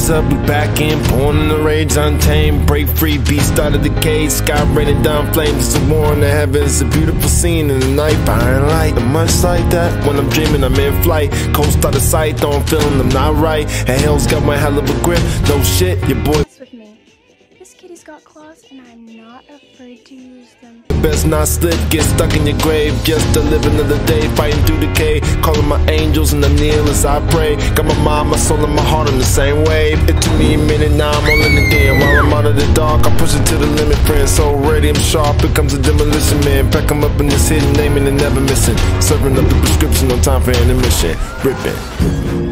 hands up, we back in, born in the rage, untamed. Break free, beast out of the cage, sky raining down flames. It's a war in the heavens, a beautiful scene in the night, behind light. And much like that, when I'm dreaming, I'm in flight. Coast out of sight, I'm feeling I'm not right. And hell's got my hell of a grip, no shit, your boy. This kitty's got claws, and I'm not afraid to use them. Best not slip, get stuck in your grave. Just to live another day, fighting through decay. Calling my angels and I kneel as I pray. Got my mind, my soul, and my heart on the same wave. It took me a minute, now I'm all in game. While I'm out of the dark, I push it to the limit, friend. So ready, I'm sharp. It comes a demolition man. Pack 'em up in this hidden name and never missing. Serving up the prescription, no time for intermission. Ripping.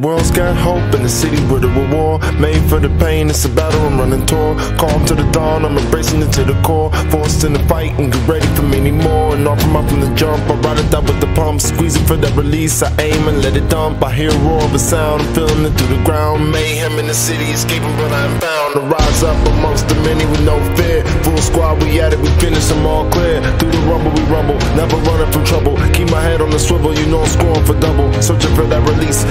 World's got hope in the city with a reward Made for the pain, it's a battle I'm running toward. Calm to the dawn, I'm embracing it to the core. Forced in the fight and get ready for many more. And off from up from the jump, I ride it out with the pump Squeezing for that release, I aim and let it dump. I hear a roar of a sound, I'm feeling it through the ground. Mayhem in the city, escaping but I'm bound To rise up amongst the many with no fear. Full squad, we at it, we finish them all clear. Through the rumble, we rumble, never running from trouble. Keep my head on the swivel, you know I'm scoring for double. Searching for that release,